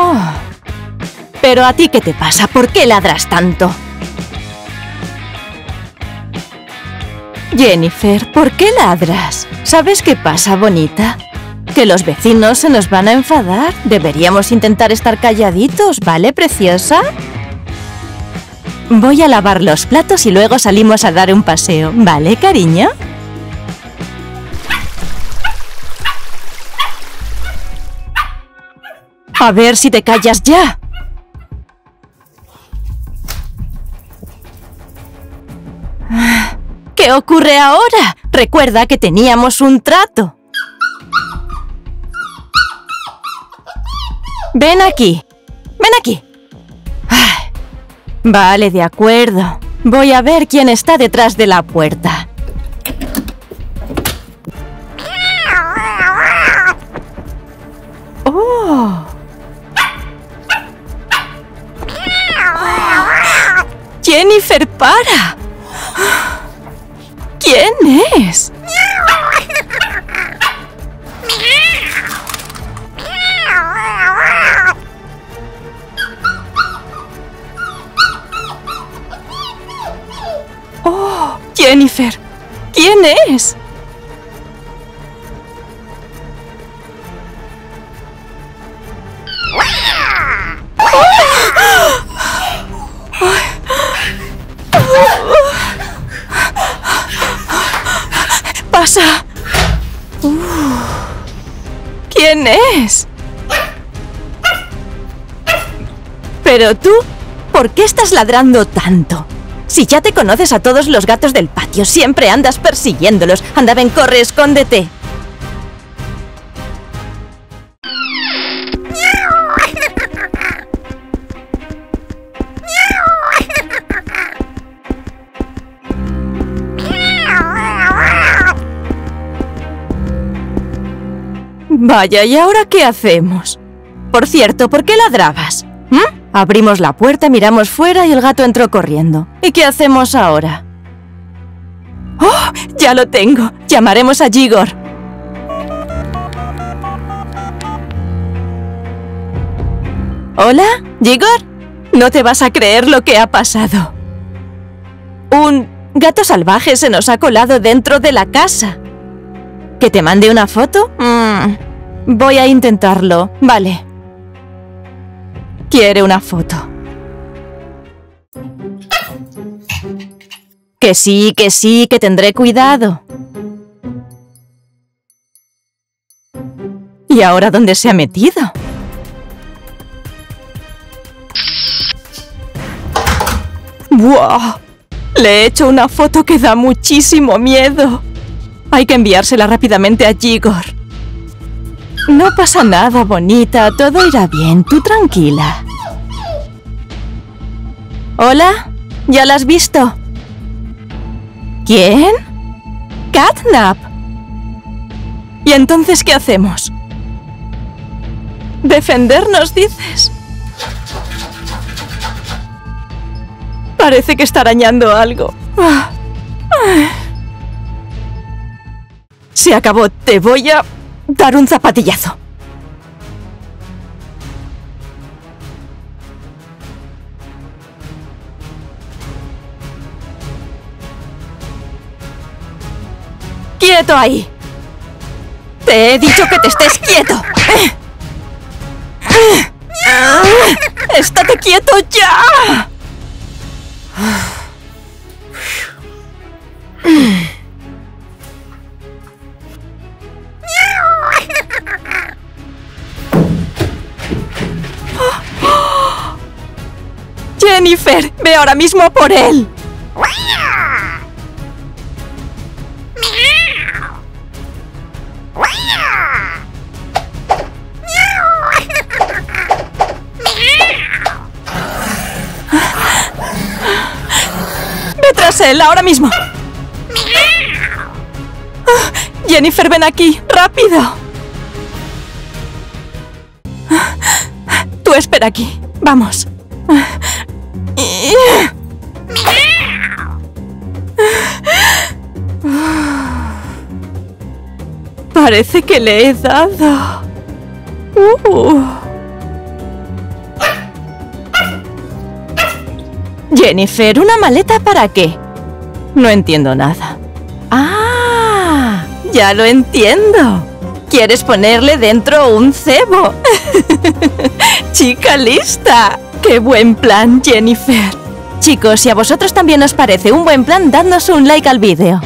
Oh. Pero a ti qué te pasa? ¿Por qué ladras tanto? Jennifer, ¿por qué ladras? ¿Sabes qué pasa, bonita? Que los vecinos se nos van a enfadar. Deberíamos intentar estar calladitos, ¿vale, preciosa? Voy a lavar los platos y luego salimos a dar un paseo, ¿vale, cariño? A ver si te callas ya. ¿Qué ocurre ahora? Recuerda que teníamos un trato. Ven aquí. Ven aquí. Vale, de acuerdo. Voy a ver quién está detrás de la puerta. ¡Jennifer, para! ¿Quién es? ¡Oh! Jennifer, ¿quién es? Pasa? ¿Quién es? Pero tú, ¿por qué estás ladrando tanto? Si ya te conoces a todos los gatos del patio, siempre andas persiguiéndolos. Anda, ven, corre, escóndete. Vaya, ¿y ahora qué hacemos? Por cierto, ¿por qué ladrabas? ¿Mm? Abrimos la puerta, miramos fuera y el gato entró corriendo. ¿Y qué hacemos ahora? ¡Oh! ¡Ya lo tengo! Llamaremos a Gigor. ¿Hola? ¿Gigor? No te vas a creer lo que ha pasado. Un gato salvaje se nos ha colado dentro de la casa. ¿Que te mande una foto? Mm, voy a intentarlo. Vale. Quiere una foto. Que sí, que sí, que tendré cuidado. ¿Y ahora dónde se ha metido? ¡Buah! Le he hecho una foto que da muchísimo miedo. Hay que enviársela rápidamente a Gigor. No pasa nada, bonita. Todo irá bien. Tú tranquila. ¿Hola? ¿Ya la has visto? ¿Quién? Catnap. ¿Y entonces qué hacemos? ¿Defendernos, dices? Parece que está arañando algo. Ah. Se acabó. Te voy a dar un zapatillazo. ¡Quieto ahí! Te he dicho que te estés quieto. ¡Estate quieto ya! Jennifer, ve ahora mismo por él. Ve tras él, ahora mismo. Jennifer, ven aquí, rápido. Tú espera aquí, vamos. Parece que le he dado. Uh. Jennifer, ¿una maleta para qué? No entiendo nada. ¡Ah! Ya lo entiendo. Quieres ponerle dentro un cebo. Chica lista. ¡Qué buen plan, Jennifer! Chicos, si a vosotros también os parece un buen plan, dadnos un like al vídeo.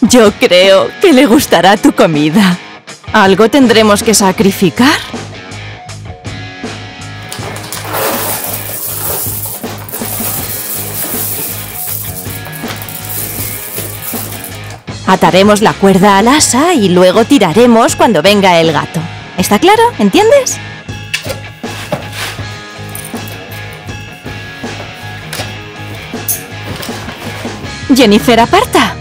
Yo creo que le gustará tu comida. ¿Algo tendremos que sacrificar? Ataremos la cuerda al asa y luego tiraremos cuando venga el gato. ¿Está claro? ¿Entiendes? Jennifer, aparta.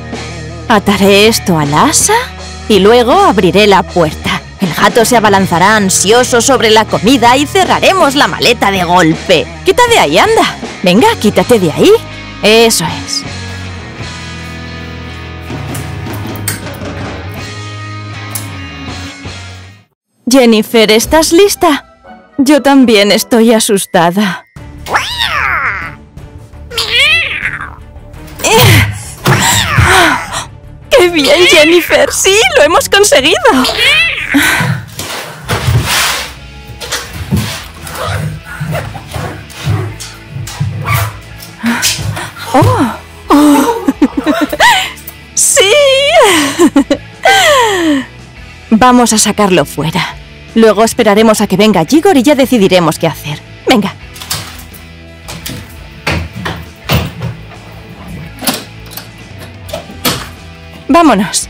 Ataré esto al asa y luego abriré la puerta. El gato se abalanzará ansioso sobre la comida y cerraremos la maleta de golpe. Quita de ahí, anda. Venga, quítate de ahí. Eso es. Jennifer, ¿estás lista? Yo también estoy asustada. ¡Qué bien, Jennifer! ¡Sí, lo hemos conseguido! ¡Oh! ¡Sí! Vamos a sacarlo fuera. Luego esperaremos a que venga Gigor y ya decidiremos qué hacer. Venga. Vámonos.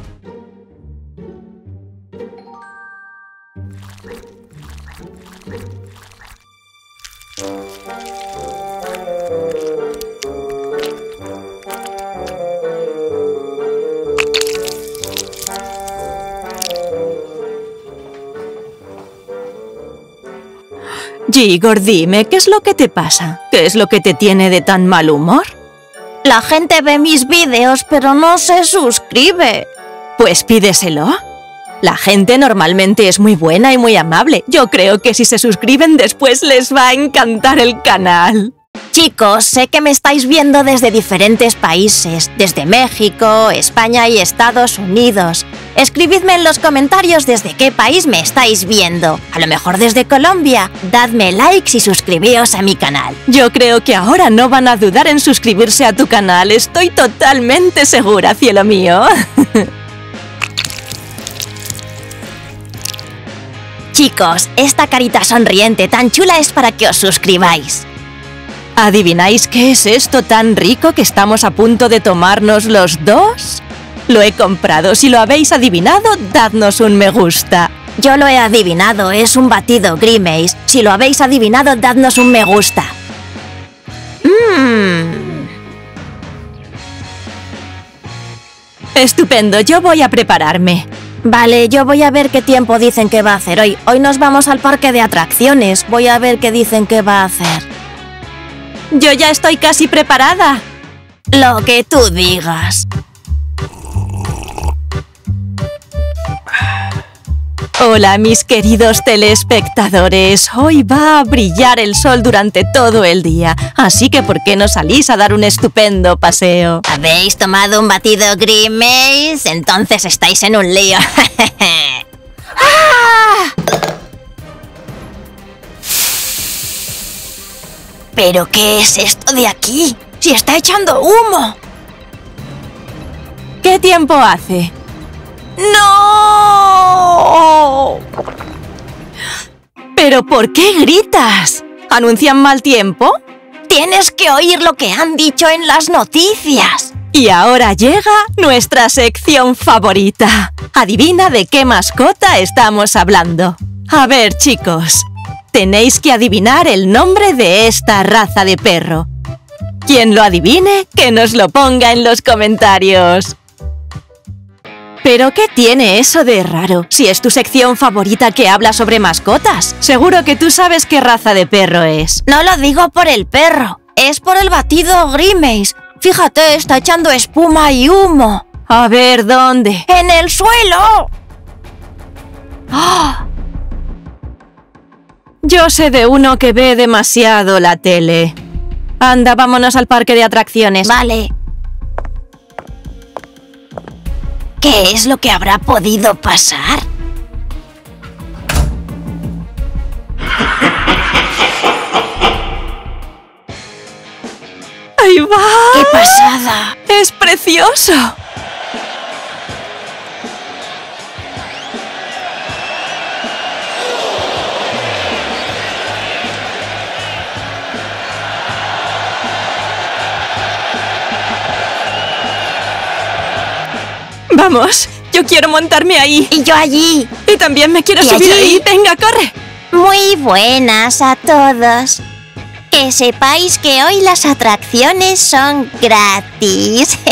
Igor, dime, ¿qué es lo que te pasa? ¿Qué es lo que te tiene de tan mal humor? La gente ve mis vídeos, pero no se suscribe. Pues pídeselo. La gente normalmente es muy buena y muy amable. Yo creo que si se suscriben después les va a encantar el canal. Chicos, sé que me estáis viendo desde diferentes países, desde México, España y Estados Unidos. Escribidme en los comentarios desde qué país me estáis viendo. A lo mejor desde Colombia. Dadme likes y suscribíos a mi canal. Yo creo que ahora no van a dudar en suscribirse a tu canal. Estoy totalmente segura, cielo mío. Chicos, esta carita sonriente tan chula es para que os suscribáis. ¿Adivináis qué es esto tan rico que estamos a punto de tomarnos los dos? Lo he comprado. Si lo habéis adivinado, dadnos un me gusta. Yo lo he adivinado. Es un batido Grimace. Si lo habéis adivinado, dadnos un me gusta. Mmm. Estupendo. Yo voy a prepararme. Vale, yo voy a ver qué tiempo dicen que va a hacer hoy. Hoy nos vamos al parque de atracciones. Voy a ver qué dicen que va a hacer. Yo ya estoy casi preparada. Lo que tú digas. Hola mis queridos telespectadores, hoy va a brillar el sol durante todo el día, así que ¿por qué no salís a dar un estupendo paseo? ¿Habéis tomado un batido Grimace? Entonces estáis en un lío. ¡Ah! ¿Pero qué es esto de aquí? ¡Si está echando humo! ¿Qué tiempo hace? ¡No! ¿Pero por qué gritas? ¿Anuncian mal tiempo? Tienes que oír lo que han dicho en las noticias. Y ahora llega nuestra sección favorita. Adivina de qué mascota estamos hablando. A ver, chicos, tenéis que adivinar el nombre de esta raza de perro. Quien lo adivine, que nos lo ponga en los comentarios. ¿Pero qué tiene eso de raro? Si es tu sección favorita que habla sobre mascotas. Seguro que tú sabes qué raza de perro es. No lo digo por el perro, es por el batido Grimace. Fíjate, está echando espuma y humo. A ver, ¿dónde? ¡En el suelo! ¡Ah! Yo sé de uno que ve demasiado la tele. Anda, vámonos al parque de atracciones. Vale. ¿Qué es lo que habrá podido pasar? ¡Ahí va! ¡Qué pasada! ¡Es precioso! Vamos, yo quiero montarme ahí. Y yo allí. Y también me quiero ¿Y subir allí? ahí. Venga, corre. Muy buenas a todos. Que sepáis que hoy las atracciones son gratis.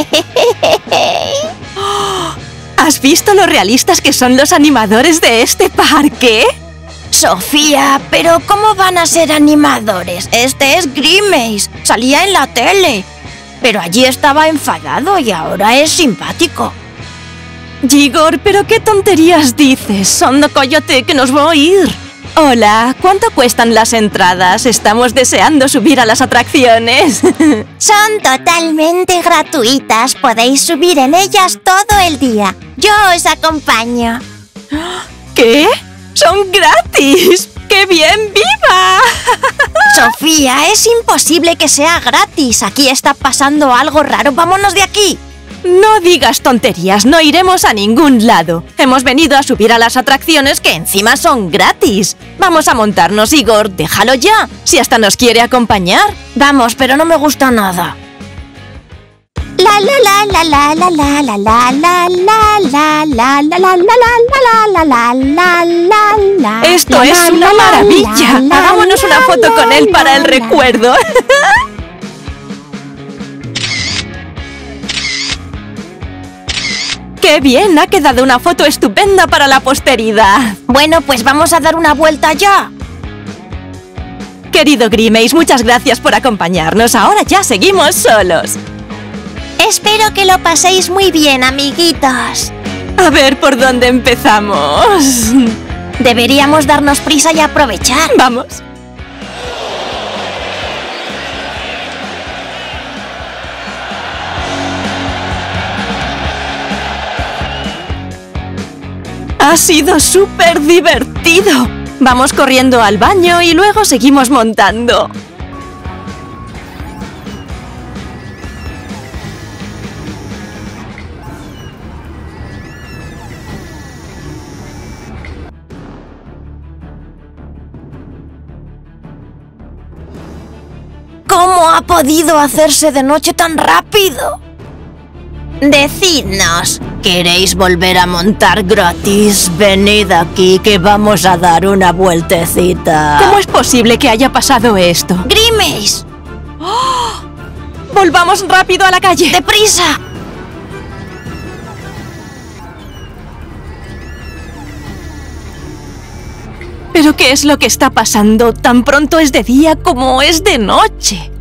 ¿Has visto lo realistas que son los animadores de este parque? Sofía, pero ¿cómo van a ser animadores? Este es Grimace. Salía en la tele. Pero allí estaba enfadado y ahora es simpático. Igor, ¿pero qué tonterías dices? Son de Coyote que nos va a oír. Hola, ¿cuánto cuestan las entradas? Estamos deseando subir a las atracciones. Son totalmente gratuitas. Podéis subir en ellas todo el día. Yo os acompaño. ¿Qué? ¡Son gratis! ¡Qué bien! ¡Viva! Sofía, es imposible que sea gratis. Aquí está pasando algo raro. Vámonos de aquí. No digas tonterías, no iremos a ningún lado. Hemos venido a subir a las atracciones que encima son gratis. Vamos a montarnos, Igor, déjalo ya, si hasta nos quiere acompañar. Vamos, pero no me gusta nada. La la la la la la la la la la la la la la la la la la Esto es una maravilla. Hagámonos una foto con él para el recuerdo. ¡Qué bien! Ha quedado una foto estupenda para la posteridad. Bueno, pues vamos a dar una vuelta ya. Querido Grimace, muchas gracias por acompañarnos. Ahora ya seguimos solos. Espero que lo paséis muy bien, amiguitos. A ver por dónde empezamos. Deberíamos darnos prisa y aprovechar. Vamos. Ha sido súper divertido. Vamos corriendo al baño y luego seguimos montando. ¿Cómo ha podido hacerse de noche tan rápido? Decidnos, ¿queréis volver a montar gratis? Venid aquí que vamos a dar una vueltecita. ¿Cómo es posible que haya pasado esto? Grimace? ¡Volvamos rápido a la calle! ¡Deprisa! ¿Pero qué es lo que está pasando? Tan pronto es de día como es de noche.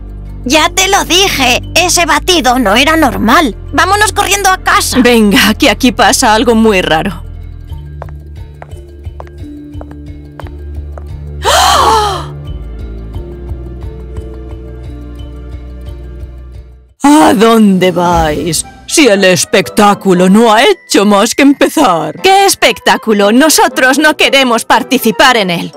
Ya te lo dije, ese batido no era normal. Vámonos corriendo a casa. Venga, que aquí pasa algo muy raro. ¿A dónde vais? Si el espectáculo no ha hecho más que empezar. ¿Qué espectáculo? Nosotros no queremos participar en él.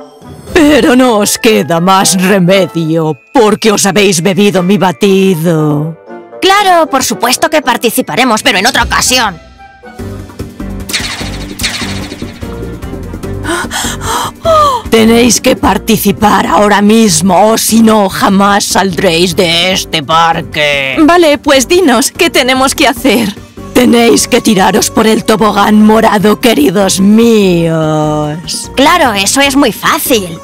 Pero no os queda más remedio, porque os habéis bebido mi batido. Claro, por supuesto que participaremos, pero en otra ocasión. Tenéis que participar ahora mismo, o si no, jamás saldréis de este parque. Vale, pues dinos, ¿qué tenemos que hacer? Tenéis que tiraros por el tobogán morado, queridos míos. Claro, eso es muy fácil.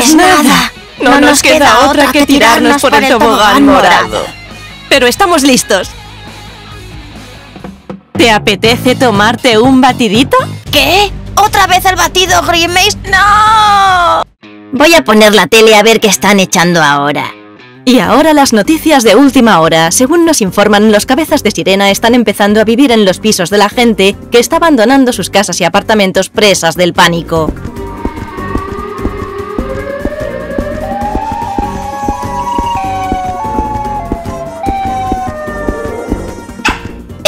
Pues, nada, no, nos queda otra que tirarnos por el tobogán morado. Pero estamos listos. ¿Te apetece tomarte un batidito? ¿Qué? ¿Otra vez el batido, Grimace? ¡No! Voy a poner la tele a ver qué están echando ahora. Y ahora las noticias de última hora. Según nos informan, los cabezas de sirena están empezando a vivir en los pisos de la gente que está abandonando sus casas y apartamentos presas del pánico.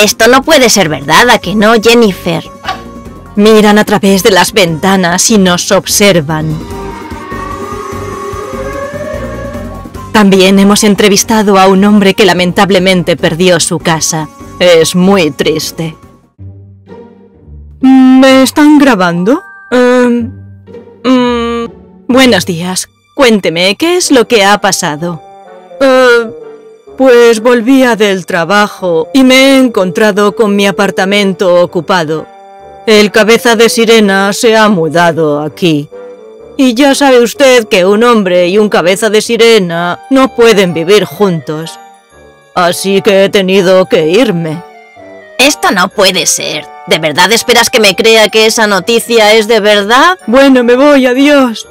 Esto no puede ser verdad, ¿a que no, Jennifer? Miran a través de las ventanas y nos observan. También hemos entrevistado a un hombre que lamentablemente perdió su casa. Es muy triste. ¿Me están grabando? Em, mm, buenos días. Cuénteme, ¿qué es lo que ha pasado? Eh, pues volvía del trabajo y me he encontrado con mi apartamento ocupado. El cabeza de sirena se ha mudado aquí. Y ya sabe usted que un hombre y un cabeza de sirena no pueden vivir juntos. Así que he tenido que irme. Esto no puede ser. ¿De verdad esperas que me crea que esa noticia es de verdad? Bueno, me voy, adiós.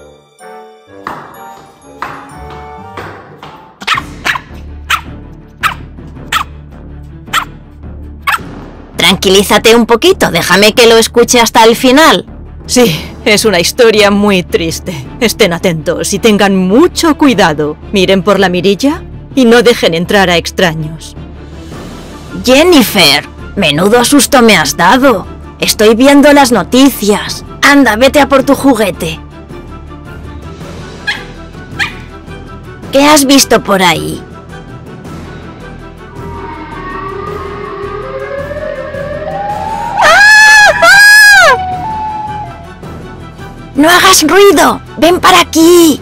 Tranquilízate un poquito, déjame que lo escuche hasta el final. Sí, es una historia muy triste. Estén atentos y tengan mucho cuidado. Miren por la mirilla y no dejen entrar a extraños. Jennifer, menudo susto me has dado. Estoy viendo las noticias. Anda, vete a por tu juguete. ¿Qué has visto por ahí? ¡No hagas ruido! ¡Ven para aquí!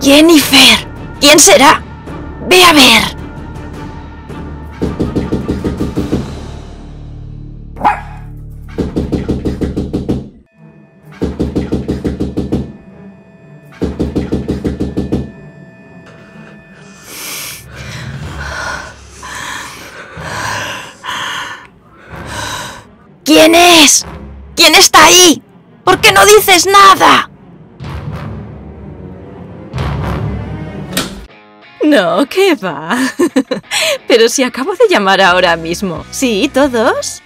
Jennifer, ¿quién será? Ve a ver. ¿Quién está ahí? ¿Por qué no dices nada? No, ¿qué va? Pero si acabo de llamar ahora mismo. ¿Sí, todos?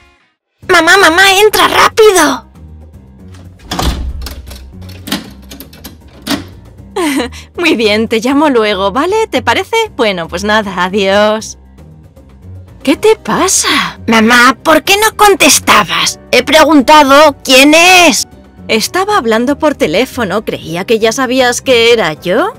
Mamá, mamá, entra rápido. Muy bien, te llamo luego, ¿vale? ¿Te parece? Bueno, pues nada, adiós. ¿Qué te pasa? Mamá, ¿por qué no contestabas? He preguntado quién es. Estaba hablando por teléfono, creía que ya sabías que era yo.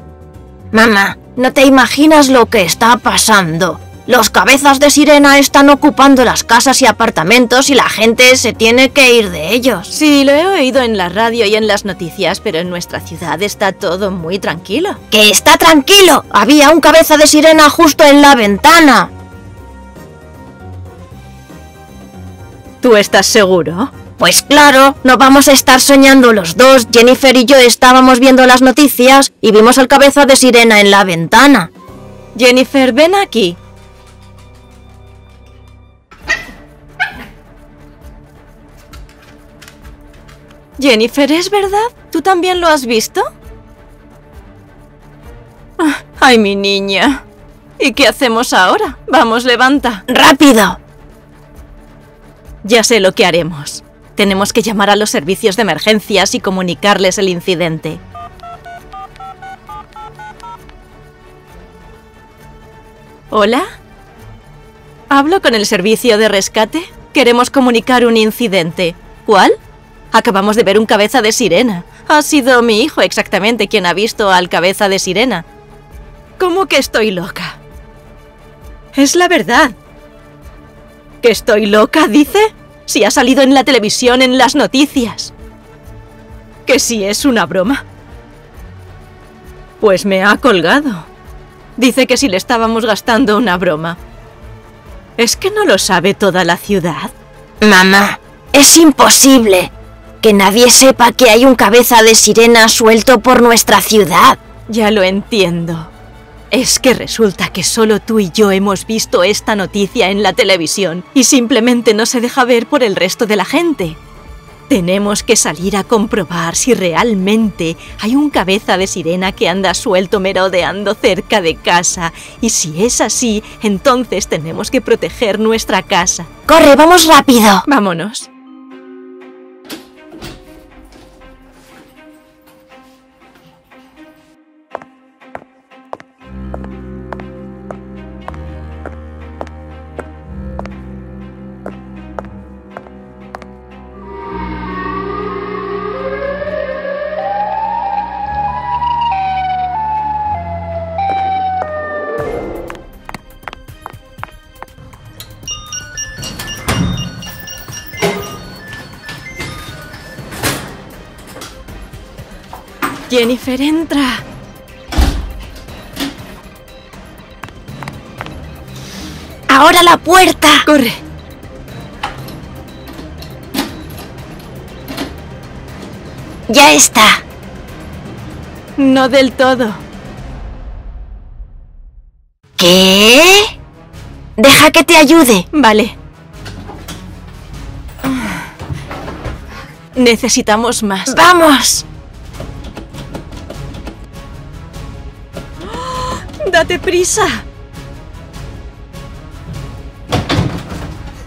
Mamá, no te imaginas lo que está pasando. Los cabezas de sirena están ocupando las casas y apartamentos y la gente se tiene que ir de ellos. Sí, lo he oído en la radio y en las noticias, pero en nuestra ciudad está todo muy tranquilo. ¡Que está tranquilo! Había un cabeza de sirena justo en la ventana. ¿Tú estás seguro? Pues claro, no vamos a estar soñando los dos. Jennifer y yo estábamos viendo las noticias y vimos al cabeza de sirena en la ventana. Jennifer, ven aquí. Jennifer, ¿es verdad? ¿Tú también lo has visto? Ah, ay, mi niña. ¿Y qué hacemos ahora? Vamos, levanta. ¡Rápido! Ya sé lo que haremos. Tenemos que llamar a los servicios de emergencias y comunicarles el incidente. ¿Hola? ¿Hablo con el servicio de rescate? Queremos comunicar un incidente. ¿Cuál? Acabamos de ver un cabeza de sirena. Ha sido mi hijo exactamente quien ha visto al cabeza de sirena. ¿Cómo que estoy loca? Es la verdad. ¿Que estoy loca, dice? Si ha salido en la televisión, en las noticias. ¿Que si es una broma? Pues me ha colgado. Dice que si le estábamos gastando una broma. ¿Es que no lo sabe toda la ciudad? Mamá, es imposible que nadie sepa que hay un cabeza de sirena suelto por nuestra ciudad. Ya lo entiendo. Es que resulta que solo tú y yo hemos visto esta noticia en la televisión y simplemente no se deja ver por el resto de la gente. Tenemos que salir a comprobar si realmente hay un cabeza de sirena que anda suelto merodeando cerca de casa. Y si es así, entonces tenemos que proteger nuestra casa. ¡Corre, vamos rápido! Vámonos. Jennifer, entra. ¡Ahora la puerta! Corre. Ya está. No del todo. ¿Qué? Deja que te ayude. Vale. Necesitamos más. ¡Vamos! ¡Date prisa!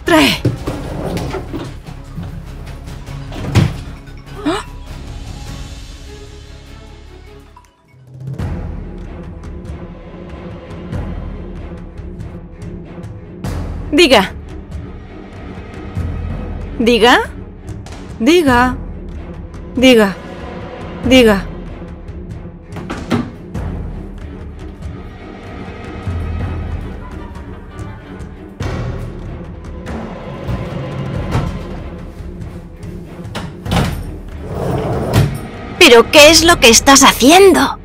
Trae. Diga. Diga. Diga. Diga. Diga. ¿Pero qué es lo que estás haciendo?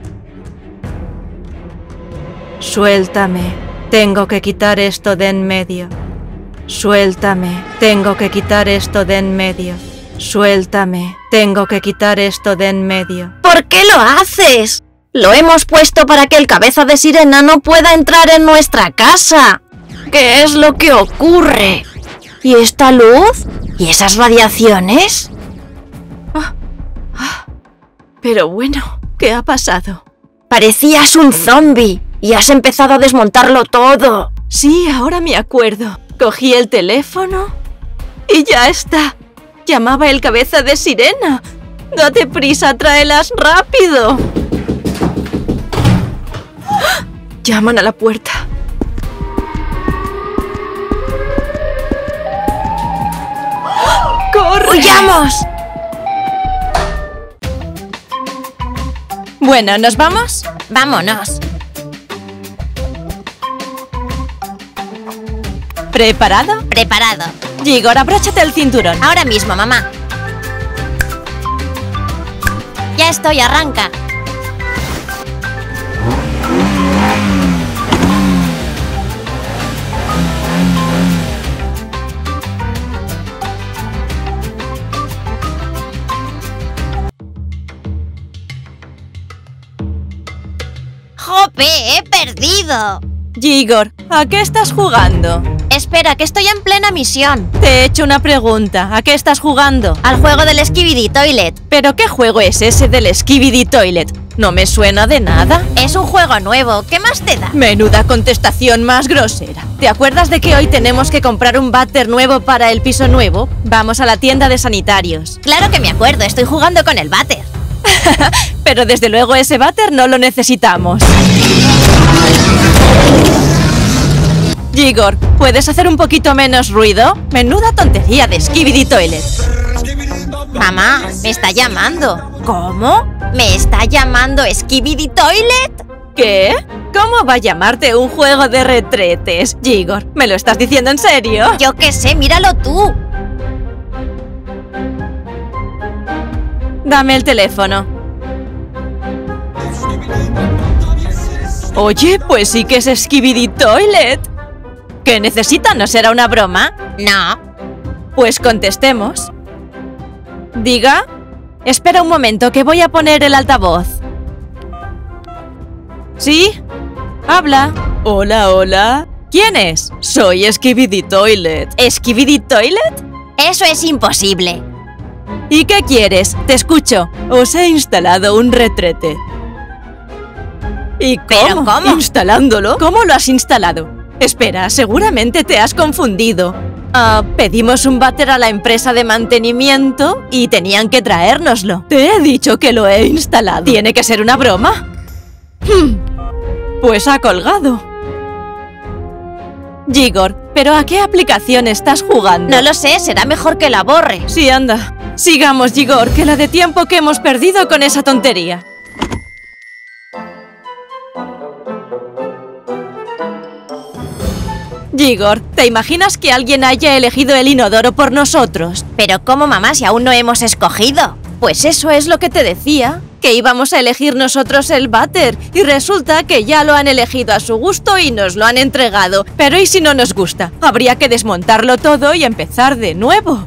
Suéltame. Tengo que quitar esto de en medio. Suéltame. Tengo que quitar esto de en medio. Suéltame. Tengo que quitar esto de en medio. ¿Por qué lo haces? Lo hemos puesto para que el cabeza de sirena no pueda entrar en nuestra casa. ¿Qué es lo que ocurre? ¿Y esta luz? ¿Y esas radiaciones? Pero bueno, ¿qué ha pasado? Parecías un zombie y has empezado a desmontarlo todo. Sí, ahora me acuerdo. Cogí el teléfono y ya está. Llamaba el cabeza de sirena. Date prisa, tráelas rápido. ¡Ah! Llaman a la puerta. ¡Corre! ¡Huyamos! Bueno, ¿nos vamos? Vámonos. ¿Preparado? Preparado. Igor, abróchate el cinturón. Ahora mismo, mamá. Ya estoy, arranca. ¡Jope! ¡He perdido! Igor, ¿a qué estás jugando? Espera, que estoy en plena misión. Te he hecho una pregunta. ¿A qué estás jugando? Al juego del Skibidi Toilet. ¿Pero qué juego es ese del Skibidi Toilet? No me suena de nada. Es un juego nuevo, ¿qué más te da? Menuda contestación más grosera. ¿Te acuerdas de que hoy tenemos que comprar un váter nuevo para el piso nuevo? Vamos a la tienda de sanitarios. Claro que me acuerdo, estoy jugando con el váter. Pero desde luego ese váter no lo necesitamos. Igor, ¿puedes hacer un poquito menos ruido? Menuda tontería de Skibidi Toilet. Mamá, me está llamando. ¿Cómo? ¿Me está llamando Skibidi Toilet? ¿Qué? ¿Cómo va a llamarte un juego de retretes? Igor, ¿me lo estás diciendo en serio? Yo qué sé, míralo tú. Dame el teléfono. Oye, pues sí que es Skibidi Toilet. ¿Qué necesita? ¿No será una broma? No. Pues contestemos. Diga. Espera un momento, que voy a poner el altavoz. ¿Sí? Habla. Hola, hola. ¿Quién es? Soy Skibidi Toilet. ¿Skibidi Toilet? Eso es imposible. ¿Y qué quieres? Te escucho. Os he instalado un retrete. ¿Y cómo? ¿Pero cómo? ¿Instalándolo? ¿Cómo lo has instalado? Espera, seguramente te has confundido. Ah, pedimos un váter a la empresa de mantenimiento y tenían que traérnoslo. Te he dicho que lo he instalado. ¿Tiene que ser una broma? Hmm, Pues ha colgado. Gigor, ¿pero a qué aplicación estás jugando? No lo sé, será mejor que la borre. Sí, anda. Sigamos, Gigor, que la de tiempo que hemos perdido con esa tontería. Gigor, ¿te imaginas que alguien haya elegido el inodoro por nosotros? Pero ¿cómo, mamá, si aún no hemos escogido? Pues eso es lo que te decía, que íbamos a elegir nosotros el váter y resulta que ya lo han elegido a su gusto y nos lo han entregado. Pero ¿y si no nos gusta? Habría que desmontarlo todo y empezar de nuevo.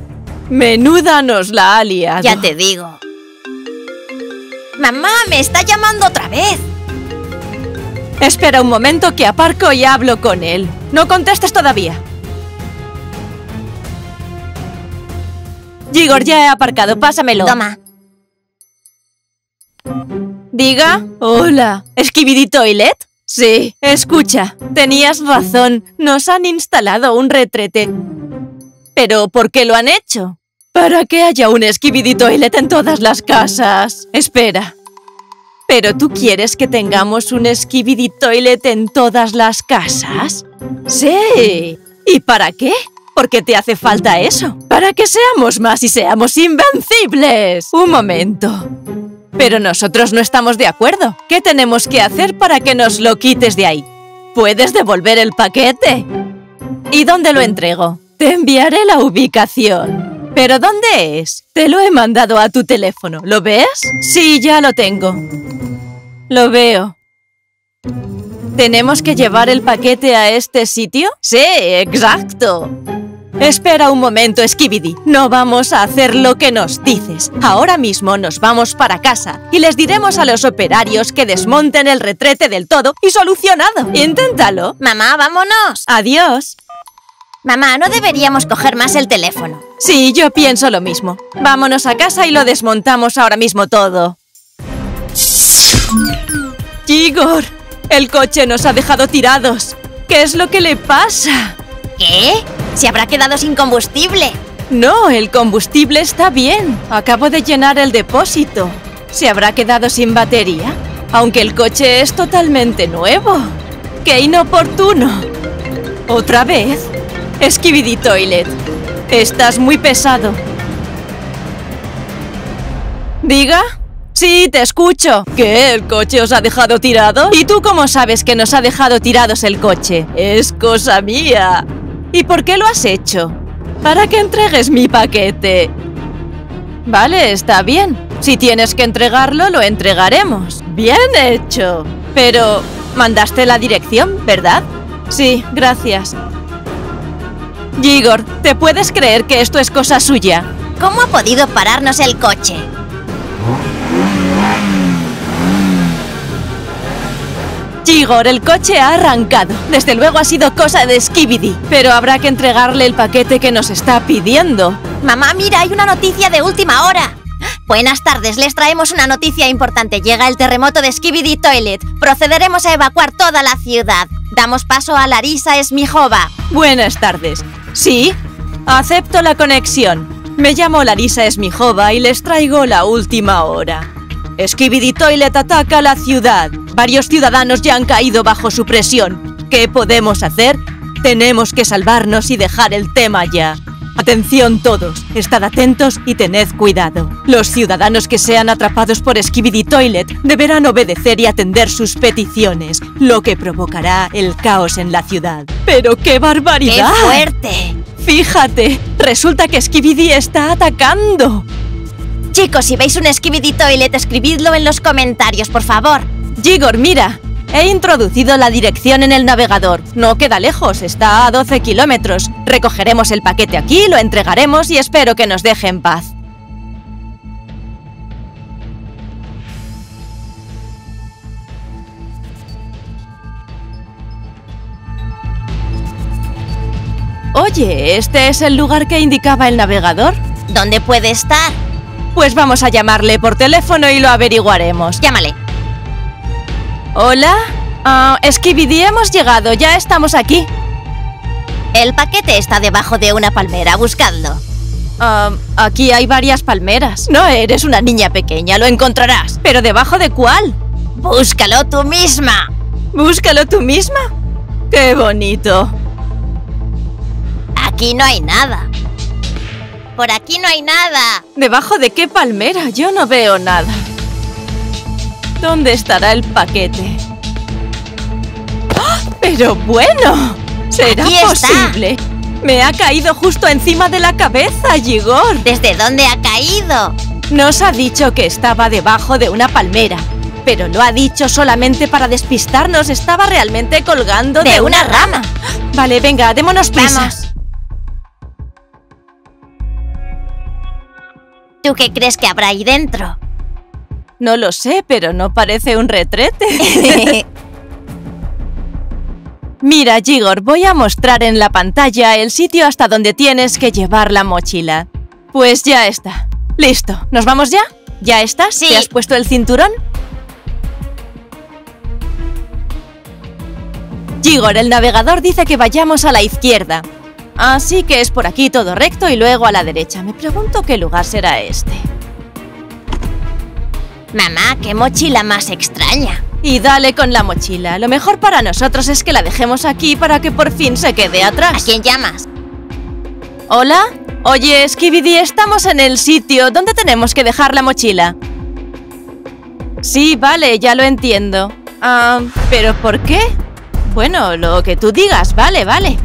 Menuda nos la ha liado. Ya te digo. Mamá, me está llamando otra vez. Espera un momento que aparco y hablo con él. No contestes todavía. Gigor, ya he aparcado, pásamelo. Toma. Diga. Hola. ¿Skibidi Toilet? Sí. Escucha, tenías razón. Nos han instalado un retrete. ¿Pero por qué lo han hecho? Para que haya un Skibidi Toilet en todas las casas. Espera. ¿Pero tú quieres que tengamos un Skibidi Toilet en todas las casas? Sí. ¿Y para qué? ¿Por qué te hace falta eso? Para que seamos más y seamos invencibles. Un momento. Pero nosotros no estamos de acuerdo. ¿Qué tenemos que hacer para que nos lo quites de ahí? ¿Puedes devolver el paquete? ¿Y dónde lo entrego? Te enviaré la ubicación. ¿Pero dónde es? Te lo he mandado a tu teléfono. ¿Lo ves? Sí, ya lo tengo. Lo veo. ¿Tenemos que llevar el paquete a este sitio? Sí, exacto. Espera un momento, Skibidi. No vamos a hacer lo que nos dices. Ahora mismo nos vamos para casa y les diremos a los operarios que desmonten el retrete del todo y solucionado. Inténtalo. Mamá, vámonos. Adiós. Mamá, no deberíamos coger más el teléfono. Sí, yo pienso lo mismo. Vámonos a casa y lo desmontamos ahora mismo todo. Igor, el coche nos ha dejado tirados. ¿Qué es lo que le pasa? ¿Qué? ¿Se habrá quedado sin combustible? No, el combustible está bien. Acabo de llenar el depósito. ¿Se habrá quedado sin batería? Aunque el coche es totalmente nuevo. ¡Qué inoportuno! ¿Otra vez? Skibidi Toilet. Estás muy pesado. ¿Diga? Sí, te escucho. ¿Qué? ¿El coche os ha dejado tirado? ¿Y tú cómo sabes que nos ha dejado tirados el coche? Es cosa mía. ¿Y por qué lo has hecho? Para que entregues mi paquete. Vale, está bien. Si tienes que entregarlo, lo entregaremos. Bien hecho. Pero, mandaste la dirección, ¿verdad? Sí, gracias. Igor, ¿te puedes creer que esto es cosa suya? ¿Cómo ha podido pararnos el coche? Igor, el coche ha arrancado. Desde luego ha sido cosa de Skibidi. Pero habrá que entregarle el paquete que nos está pidiendo. Mamá, mira, hay una noticia de última hora. Buenas tardes, les traemos una noticia importante. Llega el terremoto de Skibidi Toilet. Procederemos a evacuar toda la ciudad. Damos paso a Larisa Esmijova. Buenas tardes. Sí, acepto la conexión. Me llamo Larisa Esmijova y les traigo la última hora. Skibidi Toilet ataca la ciudad. Varios ciudadanos ya han caído bajo su presión. ¿Qué podemos hacer? Tenemos que salvarnos y dejar el tema ya. Atención todos, estad atentos y tened cuidado. Los ciudadanos que sean atrapados por Skibidi Toilet deberán obedecer y atender sus peticiones, lo que provocará el caos en la ciudad. ¡Pero qué ¡Qué barbaridad! fuerte! Fíjate, resulta que Skibidi está atacando. Chicos, si veis un Skibidi Toilet, escribidlo en los comentarios, por favor. Gigor, mira, he introducido la dirección en el navegador. No queda lejos, está a 12 kilómetros. Recogeremos el paquete aquí, lo entregaremos y espero que nos deje en paz. Oye, ¿este es el lugar que indicaba el navegador? ¿Dónde puede estar? Pues vamos a llamarle por teléfono y lo averiguaremos. Llámale. Hola, Skibidi, hemos llegado, ya estamos aquí. El paquete está debajo de una palmera, buscadlo. Ah, aquí hay varias palmeras. No eres una niña pequeña, lo encontrarás. ¿Pero debajo de cuál? Búscalo tú misma. Búscalo tú misma. ¡Qué bonito! Aquí no hay nada. Por aquí no hay nada. ¿Debajo de qué palmera? Yo no veo nada. ¿Dónde estará el paquete? ¡Ah! ¡Pero bueno! ¿Será Aquí está. posible? Me ha caído justo encima de la cabeza, Gigor. ¿Desde dónde ha caído? Nos ha dicho que estaba debajo de una palmera, pero lo ha dicho solamente para despistarnos. Estaba realmente colgando de, De una rama. Vale, venga, démonos prisa. Vamos. ¿Tú qué crees que habrá ahí dentro? No lo sé, pero no parece un retrete. Mira, Gigor, voy a mostrar en la pantalla el sitio hasta donde tienes que llevar la mochila. Pues ya está. Listo. ¿Nos vamos ya? ¿Ya estás? Sí. ¿Te has puesto el cinturón? Gigor, el navegador dice que vayamos a la izquierda. Así que es por aquí todo recto y luego a la derecha. Me pregunto qué lugar será este. Mamá, qué mochila más extraña. Y dale con la mochila. Lo mejor para nosotros es que la dejemos aquí para que por fin se quede ¿A atrás. quién llamas? ¿Hola? Oye, Skibidi, estamos en el sitio. ¿Dónde tenemos que dejar la mochila? Sí, vale, ya lo entiendo. Ah, ¿pero por qué? Bueno, lo que tú digas, vale, vale.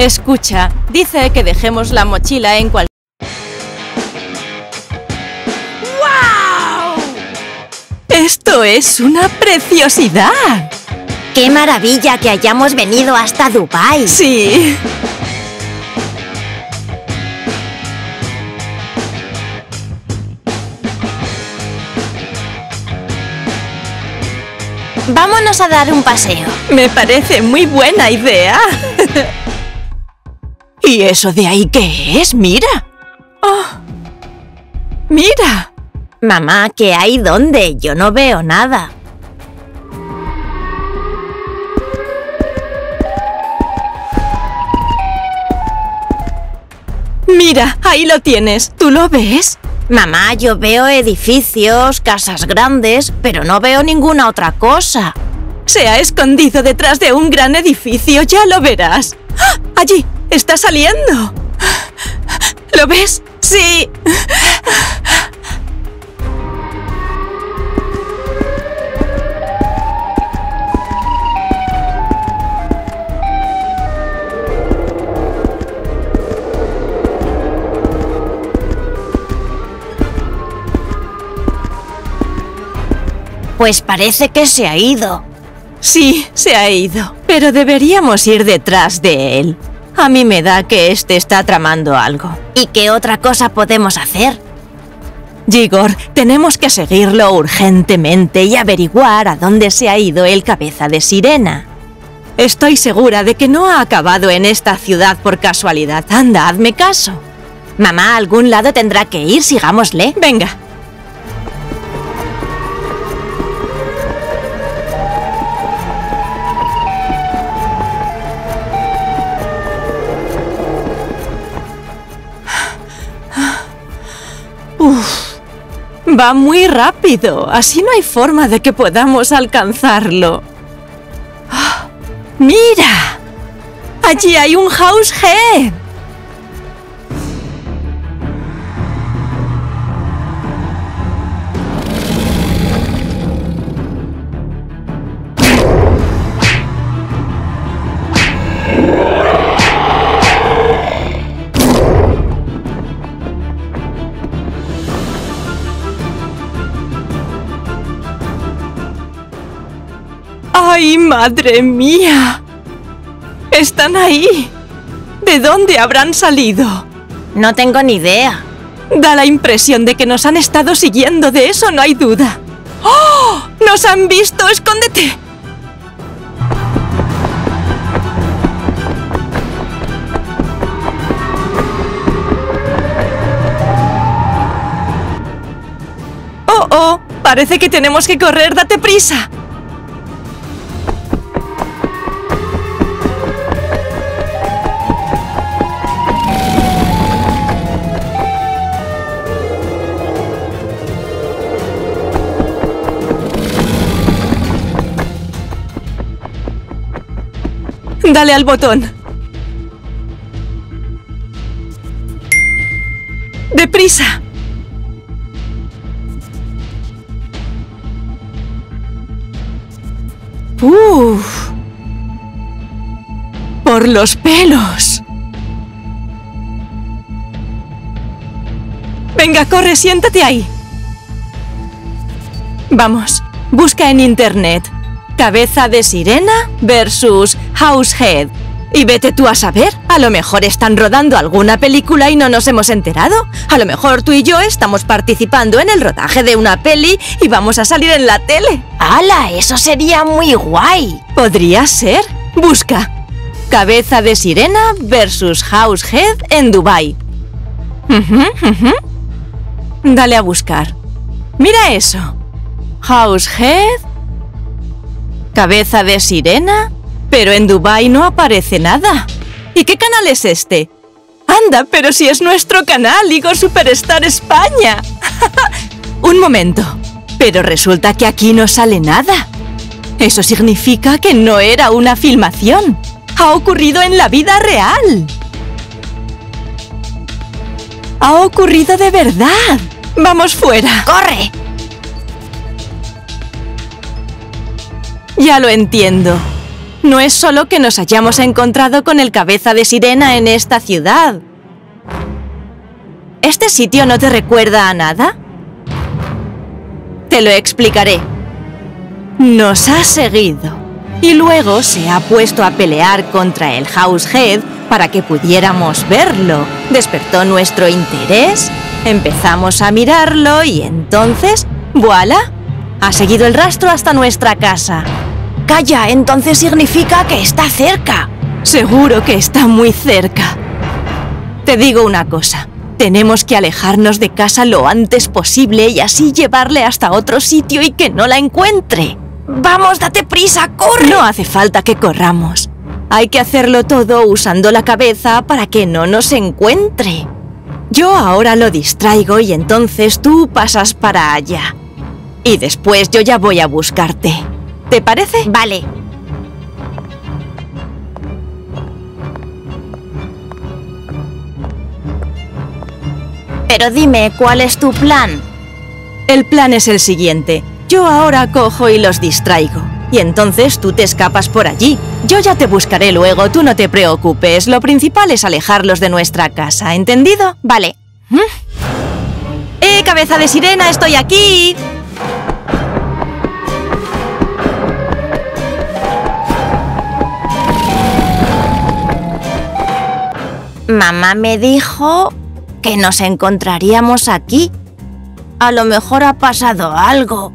Escucha, dice que dejemos la mochila en cualquier... ¡Wow! Esto es una preciosidad. ¡Qué maravilla que hayamos venido hasta Dubái! Sí. Vámonos a dar un paseo. Me parece muy buena idea. ¿Y eso de ahí qué es? Mira. Oh. Mira. Mamá, ¿qué hay dónde? Yo no veo nada. Mira, ahí lo tienes. ¿Tú lo ves? Mamá, yo veo edificios, casas grandes, pero no veo ninguna otra cosa. Se ha escondido detrás de un gran edificio, ya lo verás. ¡Ah! Allí, está saliendo. ¿Lo ves? Sí. Pues parece que se ha ido. Sí, se ha ido. Pero deberíamos ir detrás de él. A mí me da que este está tramando algo. ¿Y qué otra cosa podemos hacer? Gigor, tenemos que seguirlo urgentemente y averiguar a dónde se ha ido el cabeza de sirena. Estoy segura de que no ha acabado en esta ciudad por casualidad. Anda, hazme caso. Mamá, a algún lado tendrá que ir, sigámosle. Venga, Uf, va muy rápido. Así no hay forma de que podamos alcanzarlo. Ah, ¡Mira! Allí hay un house head. ¡Ay, madre mía! ¡Están ahí! ¿De dónde habrán salido? No tengo ni idea. Da la impresión de que nos han estado siguiendo, de eso no hay duda. ¡Oh! ¡Nos han visto! ¡Escóndete! ¡Oh, oh! Parece que tenemos que correr, date prisa. Dale al botón. ¡Deprisa! ¡Uf! ¡Por los pelos! Venga, corre, siéntate ahí. Vamos, busca en internet. Cabeza de sirena versus Househead. Y vete tú a saber, a lo mejor están rodando alguna película y no nos hemos enterado. A lo mejor tú y yo estamos participando en el rodaje de una peli y vamos a salir en la tele. ¡Hala! Eso sería muy guay. Podría ser. Busca. Cabeza de sirena versus Househead en Dubai. Dale a buscar. Mira eso. Househead. Cabeza de sirena. Pero en Dubai no aparece nada. ¿Y qué canal es este? Anda, pero si es nuestro canal, Igor Superstar España. Un momento. Pero resulta que aquí no sale nada. Eso significa que no era una filmación. Ha ocurrido en la vida real. Ha ocurrido de verdad. Vamos fuera. ¡Corre! Ya lo entiendo. No es solo que nos hayamos encontrado con el cabeza de sirena en esta ciudad. ¿Este sitio no te recuerda a nada? Te lo explicaré. Nos ha seguido y luego se ha puesto a pelear contra el Househead para que pudiéramos verlo. Despertó nuestro interés, empezamos a mirarlo y entonces, ¡voilà! Ha seguido el rastro hasta nuestra casa. Calla, entonces significa que está cerca. Seguro que está muy cerca. Te digo una cosa. Tenemos que alejarnos de casa lo antes posible y así llevarle hasta otro sitio y que no la encuentre. Vamos, date prisa, corre. No hace falta que corramos. Hay que hacerlo todo usando la cabeza para que no nos encuentre. Yo ahora lo distraigo y entonces tú pasas para allá. Y después yo ya voy a buscarte. ¿Te parece? Vale. Pero dime, ¿cuál es tu plan? El plan es el siguiente. Yo ahora cojo y los distraigo. Y entonces tú te escapas por allí. Yo ya te buscaré luego, tú no te preocupes. Lo principal es alejarlos de nuestra casa, ¿entendido? Vale. ¡Eh, cabeza de sirena, estoy aquí! Mamá me dijo que nos encontraríamos aquí. A lo mejor ha pasado algo.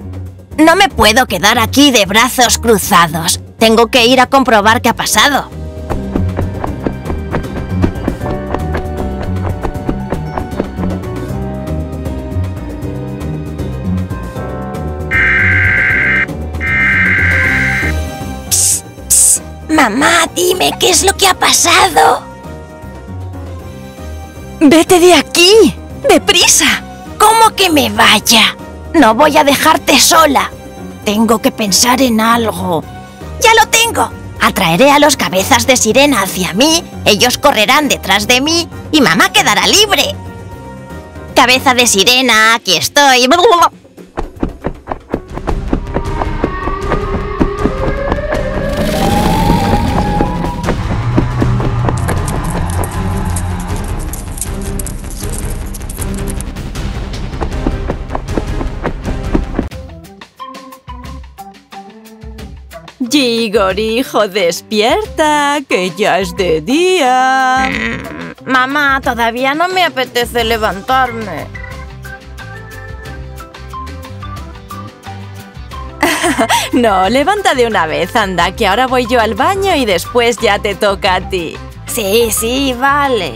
No me puedo quedar aquí de brazos cruzados. Tengo que ir a comprobar qué ha pasado. Psst, psst. Mamá, dime qué es lo que ha pasado. ¡Vete de aquí! ¡Deprisa! ¿Cómo que me vaya? No voy a dejarte sola. Tengo que pensar en algo. ¡Ya lo tengo! Atraeré a los cabezas de sirena hacia mí, ellos correrán detrás de mí y mamá quedará libre. Cabeza de sirena, aquí estoy. Igor, hijo, despierta, que ya es de día. Mamá, todavía no me apetece levantarme. no, levanta de una vez, anda, que ahora voy yo al baño y después ya te toca a ti. Sí, sí, vale.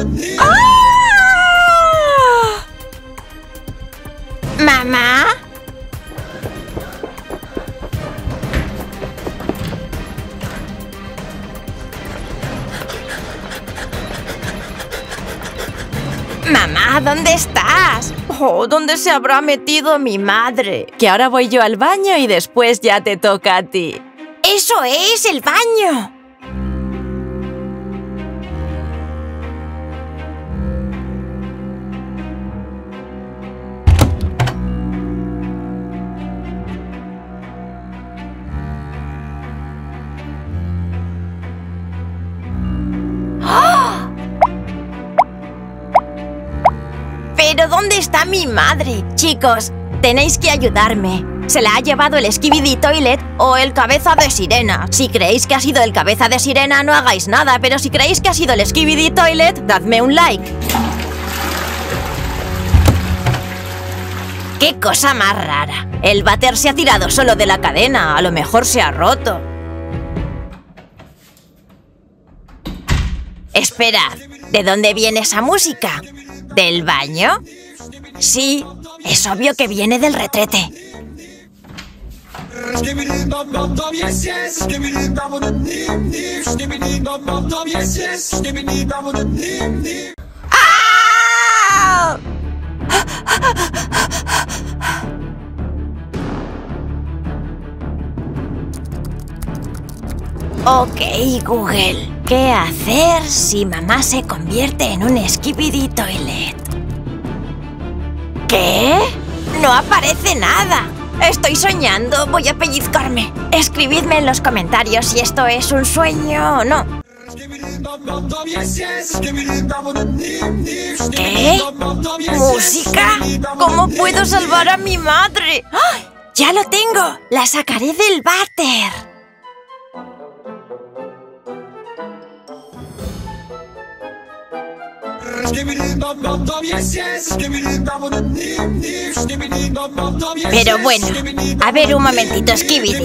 ¿dónde se habrá metido mi madre? Que ahora voy yo al baño y después ya te toca a ti. ¡Eso es, el baño! Chicos, tenéis que ayudarme. Se la ha llevado el Skibidi Toilet o el cabeza de sirena. Si creéis que ha sido el cabeza de sirena, no hagáis nada, pero si creéis que ha sido el Skibidi Toilet, dadme un like. ¡Qué cosa más rara! El váter se ha tirado solo de la cadena, a lo mejor se ha roto. Esperad, ¿de dónde viene esa música? ¿Del baño? Sí, es obvio que viene del retrete. ¡Ah! Ok, Google. ¿Qué hacer si mamá se convierte en un Skibidi Toilet? ¿Qué? No aparece nada. Estoy soñando, voy a pellizcarme. Escribidme en los comentarios si esto es un sueño o no. ¿Qué? ¿Música? ¿Cómo puedo salvar a mi madre? ¡Ay! ¡Ya lo tengo! ¡La sacaré del váter! Pero bueno, a ver un momentito, Skibidi.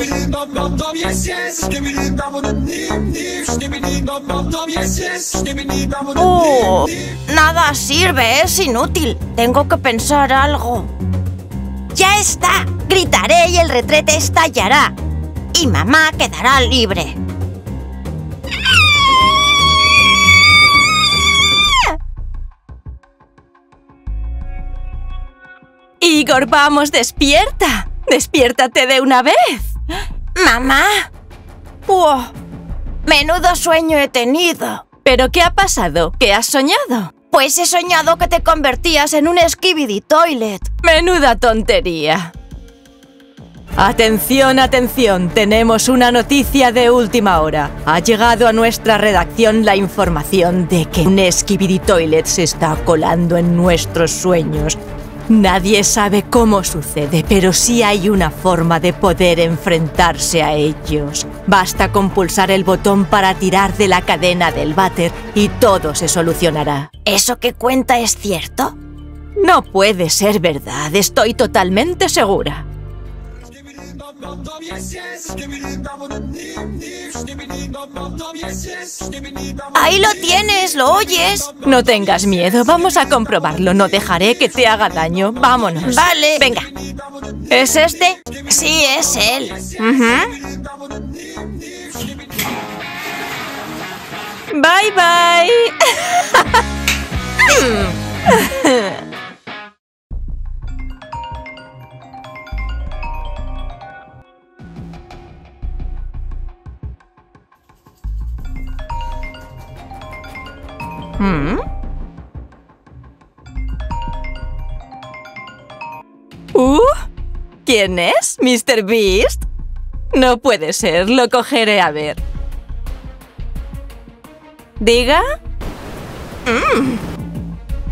Oh, nada sirve, es inútil. Tengo que pensar algo. ¡Ya está! Gritaré y el retrete estallará. Y mamá quedará libre. Igor, vamos, despierta. Despiértate de una vez. ¡Mamá! ¡Wow! Menudo sueño he tenido. ¿Pero qué ha pasado? ¿Qué has soñado? Pues he soñado que te convertías en un Skibidi Toilet. Menuda tontería. Atención, atención, tenemos una noticia de última hora. Ha llegado a nuestra redacción la información de que un Skibidi Toilet se está colando en nuestros sueños. Nadie sabe cómo sucede, pero sí hay una forma de poder enfrentarse a ellos. Basta con pulsar el botón para tirar de la cadena del váter y todo se solucionará. ¿Eso que cuenta es cierto? No puede ser verdad, estoy totalmente segura. Ahí lo tienes, ¿lo oyes? No tengas miedo, vamos a comprobarlo. No dejaré que te haga daño. Vámonos. Vale. Venga. ¿Es este? Sí, es él. Bye bye. ¿Mm? ¿Quién es? ¿Mr. Beast? No puede ser, lo cogeré a ver. ¿Diga? Mm.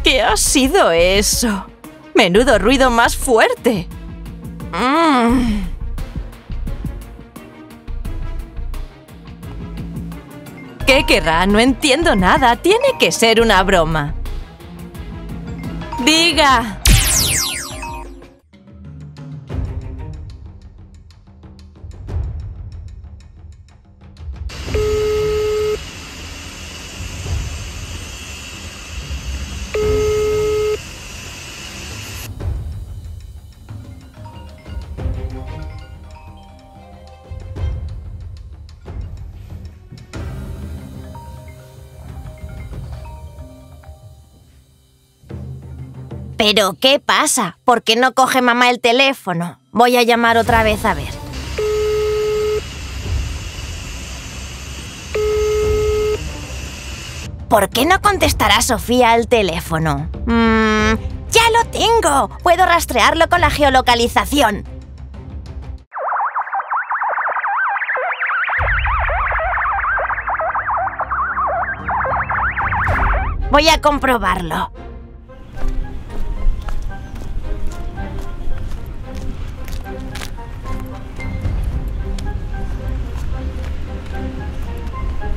¿Qué ha sido eso? Menudo ruido más fuerte. Mm. ¿Qué querrá? No entiendo nada. Tiene que ser una broma. Diga. ¿Pero qué pasa? ¿Por qué no coge mamá el teléfono? Voy a llamar otra vez a ver. ¿Por qué no contestará Sofía al teléfono? Mm, ¡Ya lo tengo! Puedo rastrearlo con la geolocalización. Voy a comprobarlo.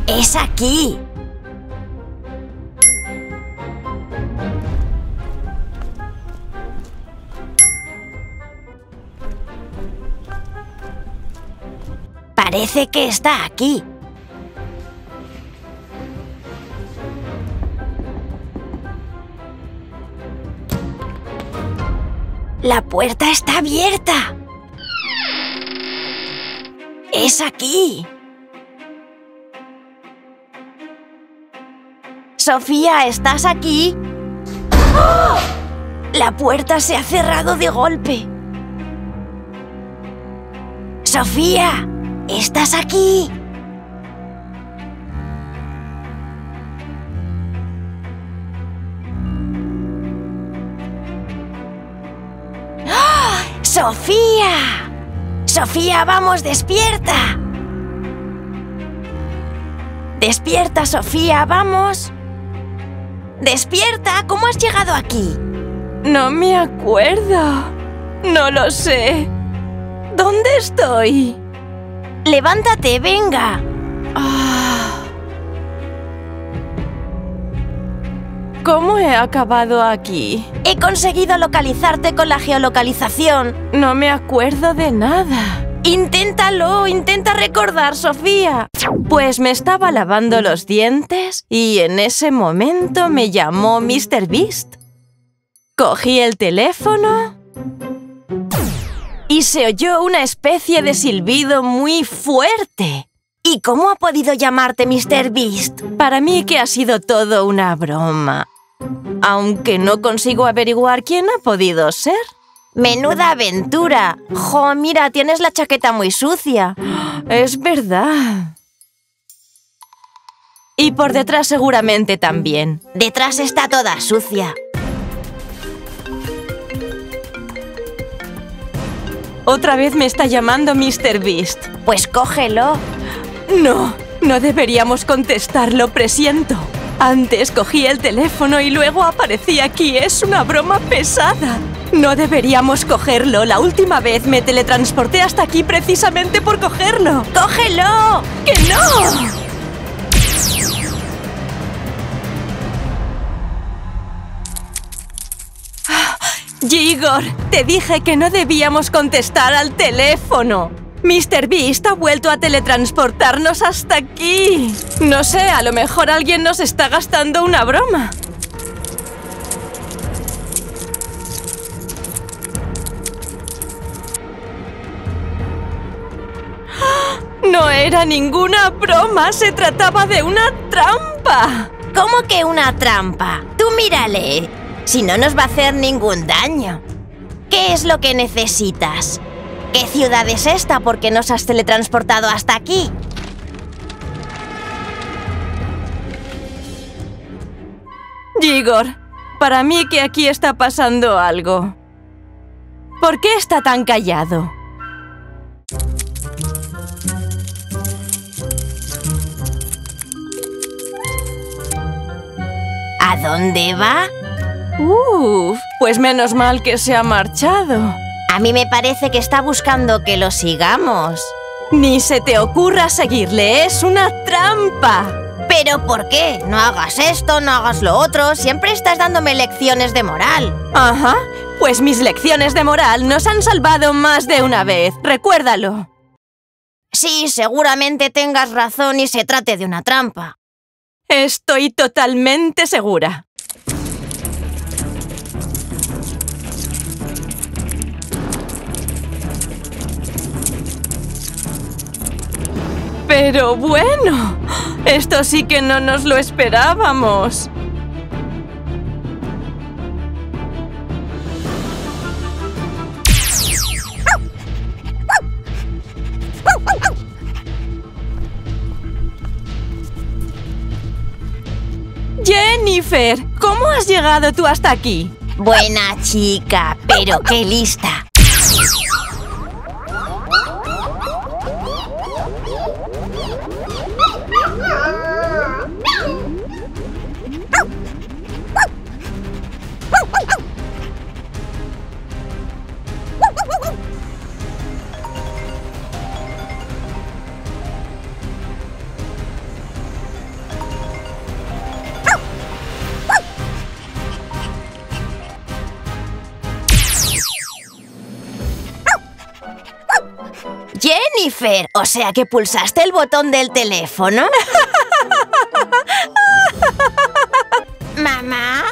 Es aquí. Parece que está aquí. La puerta está abierta. Es aquí. Sofía, ¿estás aquí? ¡Oh! La puerta se ha cerrado de golpe. Sofía, ¿estás aquí? ¡Ah! ¡Sofía! Sofía, vamos, despierta. Despierta, Sofía, vamos. Despierta, ¿cómo has llegado aquí? No me acuerdo. No lo sé. ¿Dónde estoy? Levántate, venga. Ah. ¿Cómo he acabado aquí? He conseguido localizarte con la geolocalización. No me acuerdo de nada. Inténtalo, intenta recordar, Sofía. Pues me estaba lavando los dientes y en ese momento me llamó Mr. Beast. Cogí el teléfono y se oyó una especie de silbido muy fuerte. ¿Y cómo ha podido llamarte Mr. Beast? Para mí que ha sido todo una broma. Aunque no consigo averiguar quién ha podido ser. ¡Menuda aventura! ¡Jo, mira, tienes la chaqueta muy sucia! Es verdad. Y por detrás seguramente también. Detrás está toda sucia. Otra vez me está llamando Mr. Beast. Pues cógelo. No, no deberíamos contestarlo, presiento. Antes cogí el teléfono y luego aparecí aquí. Es una broma pesada. No deberíamos cogerlo. La última vez me teletransporté hasta aquí precisamente por cogerlo. ¡Cógelo! ¡Que no! Igor, te dije que no debíamos contestar al teléfono. Mr. Beast ha vuelto a teletransportarnos hasta aquí. No sé, a lo mejor alguien nos está gastando una broma. Era ninguna broma, se trataba de una trampa. ¿Cómo que una trampa? Tú mírale. Si no nos va a hacer ningún daño. ¿Qué es lo que necesitas? ¿Qué ciudad es esta? ¿Por qué nos has teletransportado hasta aquí? Igor, para mí que aquí está pasando algo. ¿Por qué está tan callado? Dónde va? Uf, pues menos mal que se ha marchado. A mí me parece que está buscando que lo sigamos. Ni se te ocurra seguirle, es una trampa. ¿Pero por qué? No hagas esto, no hagas lo otro, siempre estás dándome lecciones de moral. Ajá, pues mis lecciones de moral nos han salvado más de una vez, recuérdalo. Sí, seguramente tengas razón y se trate de una trampa. Estoy totalmente segura. Pero bueno, esto sí que no nos lo esperábamos. Jennifer, ¿cómo has llegado tú hasta aquí? Buena chica, pero qué lista. Jennifer, o sea que pulsaste el botón del teléfono. ¿Mamá?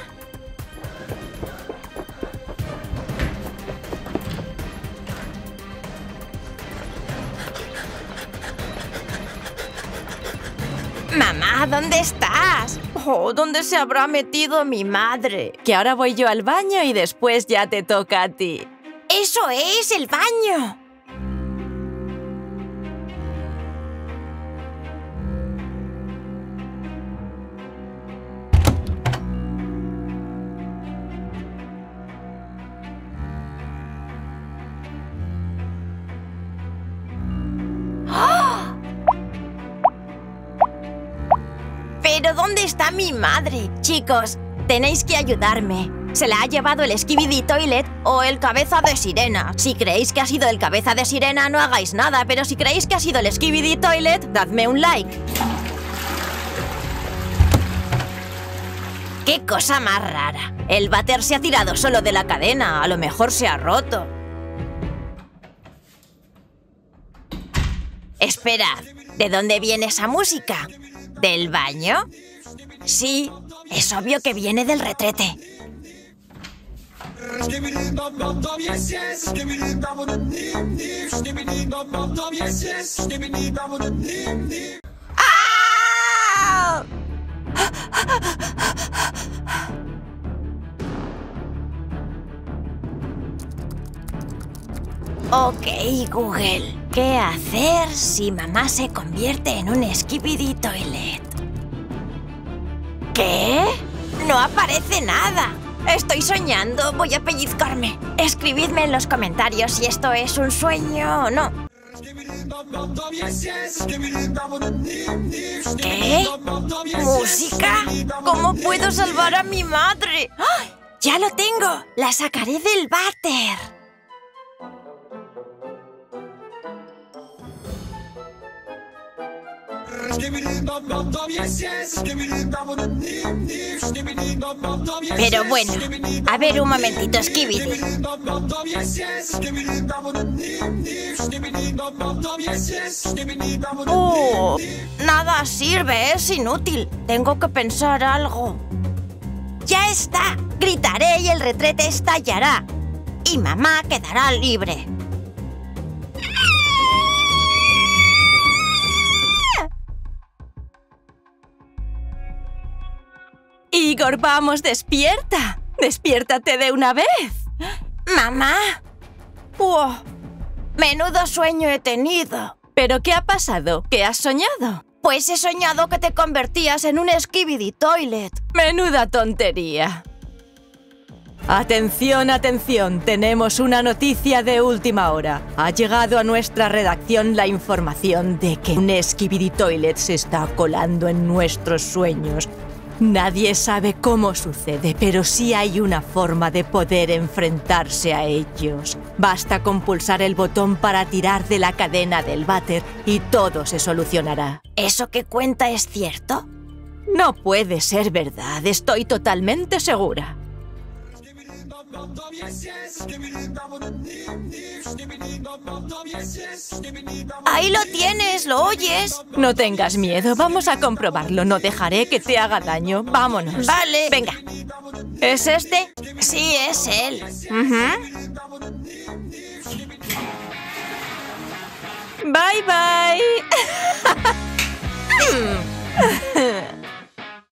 Mamá, ¿dónde estás? Oh, ¿dónde se habrá metido mi madre? Que ahora voy yo al baño y después ya te toca a ti. ¡Eso es el baño! Dónde está mi madre? Chicos, tenéis que ayudarme. Se la ha llevado el Skibidi Toilet o el cabeza de sirena. Si creéis que ha sido el cabeza de sirena, no hagáis nada, pero si creéis que ha sido el Skibidi Toilet, dadme un like. ¡Qué cosa más rara! El váter se ha tirado solo de la cadena, a lo mejor se ha roto. Esperad, ¿de dónde viene esa música? ¿Del baño? Sí, es obvio que viene del retrete. ¡Ah! Ok, Google. ¿Qué hacer si mamá se convierte en un Skibidi Toilet? ¿Qué? No aparece nada. Estoy soñando, voy a pellizcarme. Escribidme en los comentarios si esto es un sueño o no. ¿Qué? ¿Música? ¿Cómo puedo salvar a mi madre? ¡Ay! ¡Ya lo tengo! ¡La sacaré del váter! Pero bueno, a ver un momentito, Skibidi. Oh, nada sirve, es inútil. Tengo que pensar algo. ¡Ya está! Gritaré y el retrete estallará. Y mamá quedará libre. Vamos, despierta. Despiértate de una vez. ¡Mamá! ¡Wow! Menudo sueño he tenido. ¿Pero qué ha pasado? ¿Qué has soñado? Pues he soñado que te convertías en un skibidi toilet. Menuda tontería. Atención, atención, tenemos una noticia de última hora. Ha llegado a nuestra redacción la información de que un Skibidi Toilet se está colando en nuestros sueños. Nadie sabe cómo sucede, pero sí hay una forma de poder enfrentarse a ellos. Basta con pulsar el botón para tirar de la cadena del váter y todo se solucionará. ¿Eso que cuenta es cierto? No puede ser verdad, estoy totalmente segura. Ahí lo tienes, lo oyes. No tengas miedo, vamos a comprobarlo. No dejaré que te haga daño. Vámonos. Vale. Venga. ¿Es este? Sí, es él. Bye bye.